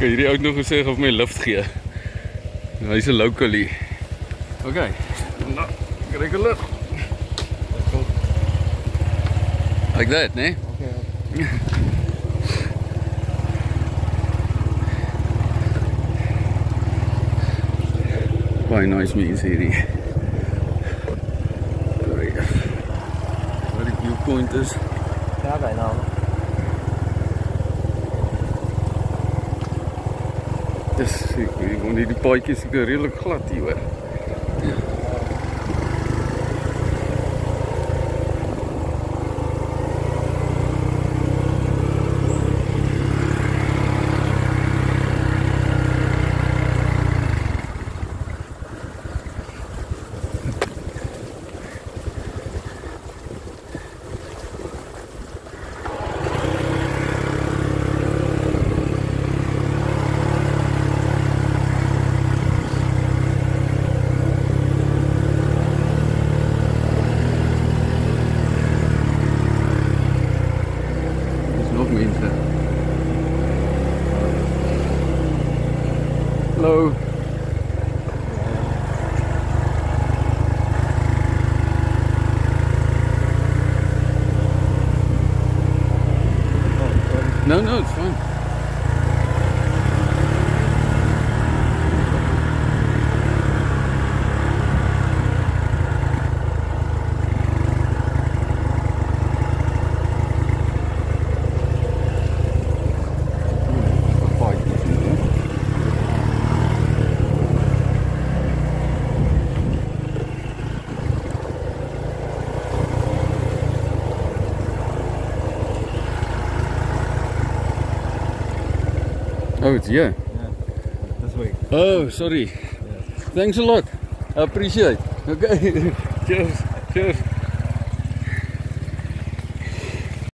Hierdie ou het nog gesê of my lift gee. Hy's 'n localie. Okay. Nou, kry ek 'n lift. Like that, né? Nee? Okay. Baie nice mense hierdie. Sorry. Wat die viewpoint is. Ja, bijna. Dis ek weet hierdie paadjie is seker redelik glad hier hoor. Hallo. No, no, it's fine. Oh, it's here. Ja, this way. Oh, sorry. Yeah. Thanks a lot. I appreciate. Okay. Cheers. Cheers.